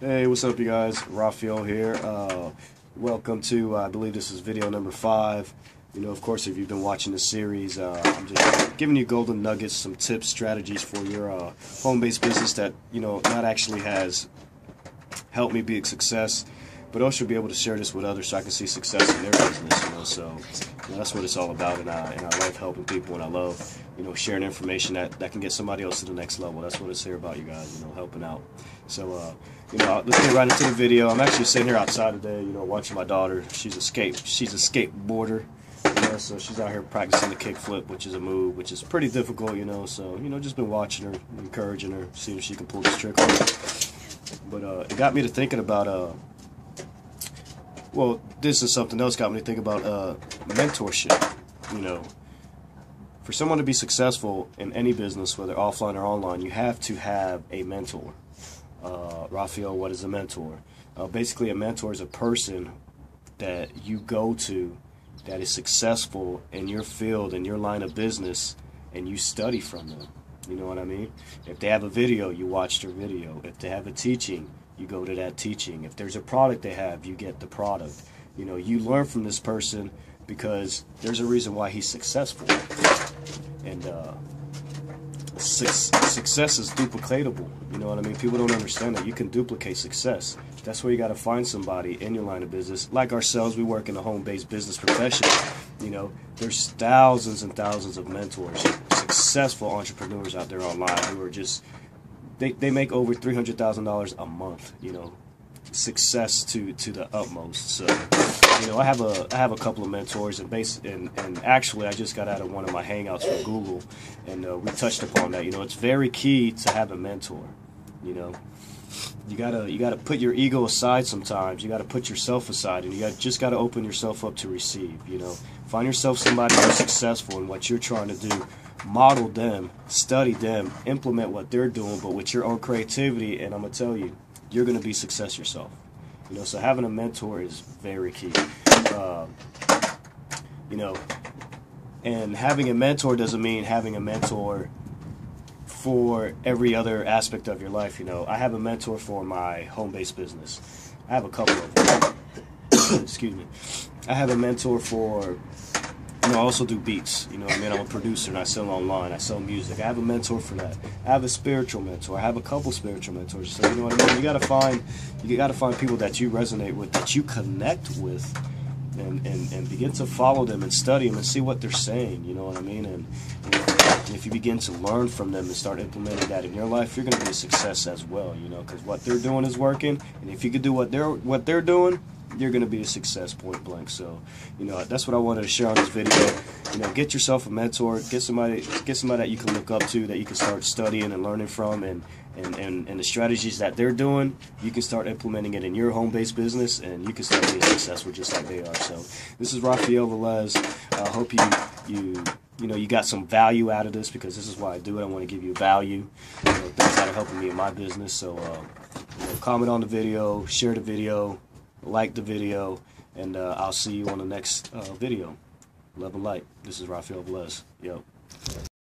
Hey, what's up, you guys? Rafael here. Uh, welcome to, uh, I believe this is video number five. You know, of course, if you've been watching the series, uh, I'm just giving you golden nuggets, some tips, strategies for your uh, home-based business that, you know, not actually has helped me be a success, but also be able to share this with others so I can see success in their business, you know. So you know, that's what it's all about, and I, and I love helping people, and I love, you know, sharing information that, that can get somebody else to the next level. That's what it's here about, you guys, you know, helping out. So, uh, you know, let's get right into the video. I'm actually sitting here outside today, you know, watching my daughter. She's a skate, she's a skateboarder. You know, so she's out here practicing the kickflip, which is a move, which is pretty difficult, you know. So, you know, just been watching her, encouraging her, seeing if she can pull this trick off. But uh, it got me to thinking about uh, well, this is something else got me to think about uh, mentorship. You know, for someone to be successful in any business, whether offline or online, you have to have a mentor. Uh, Rafael, what is a mentor? Uh, basically, a mentor is a person that you go to that is successful in your field, in your line of business, and you study from them. You know what I mean? If they have a video, you watch their video. If they have a teaching, you go to that teaching. If there's a product they have, you get the product. You know, you learn from this person because there's a reason why he's successful. And uh, su- success is duplicatable. You know what I mean? People don't understand that you can duplicate success. That's where you got to find somebody in your line of business. Like ourselves, we work in a home-based business profession. You know, there's thousands and thousands of mentors, successful entrepreneurs out there online who are just they, they make over three hundred thousand dollars a month. You know, success to to the utmost. So, you know, I have a I have a couple of mentors, and base and, and actually, I just got out of one of my hangouts from Google, and uh, we touched upon that. You know, it's very key to have a mentor. You know, you gotta you gotta put your ego aside sometimes. You gotta put yourself aside, and you got, just gotta open yourself up to receive. You know, find yourself somebody who's successful in what you're trying to do model them, study them, implement what they're doing, but with your own creativity. And I'm gonna tell you, you're gonna be success yourself. You know, so having a mentor is very key. Uh, you know, and having a mentor doesn't mean having a mentor for every other aspect of your life. You know, I have a mentor for my home-based business. I have a couple of them. Excuse me. I have a mentor for you know, I also do beats. You know, I mean, I'm a producer and I sell online. I sell music. I have a mentor for that. I have a spiritual mentor. I have a couple spiritual mentors. So you know what I mean. You gotta find, you gotta find people that you resonate with, that you connect with, and and, and begin to follow them and study them and see what they're saying. You know what I mean. And, and if you begin to learn from them and start implementing that in your life, you're gonna be a success as well. You know, because what they're doing is working, and if you could do what they're what they're doing you're going to be a success point blank. So, you know, that's what I wanted to share on this video. You know, get yourself a mentor, get somebody, get somebody that you can look up to, that you can start studying and learning from, and and, and, and the strategies that they're doing, you can start implementing it in your home-based business, and you can start being successful just like they are. So, this is Rafael Velez. I hope you you you know you got some value out of this because this is why I do it. I want to give you value, you know, things that are helping me in my business. So, uh, you know, comment on the video, share the video like the video, and uh, I'll see you on the next uh, video. Love and light. This is Rafael Velez. Yo.